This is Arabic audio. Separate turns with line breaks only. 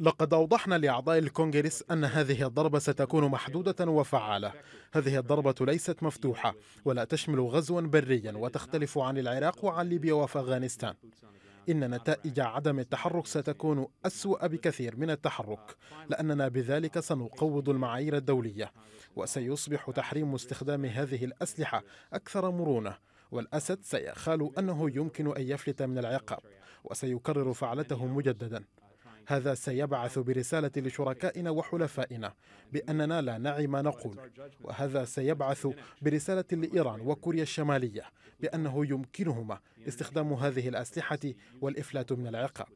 لقد أوضحنا لأعضاء الكونغرس أن هذه الضربة ستكون محدودة وفعالة. هذه الضربة ليست مفتوحة ولا تشمل غزوا بريا وتختلف عن العراق وعن ليبيا وأفغانستان. إن نتائج عدم التحرك ستكون أسوأ بكثير من التحرك لأننا بذلك سنقوض المعايير الدولية وسيصبح تحريم استخدام هذه الأسلحة أكثر مرونة. والأسد سيخال أنه يمكن أن يفلت من العقاب وسيكرر فعلته مجددا. هذا سيبعث برسالة لشركائنا وحلفائنا بأننا لا نعي ما نقول وهذا سيبعث برسالة لإيران وكوريا الشمالية بأنه يمكنهما استخدام هذه الأسلحة والإفلات من العقاب.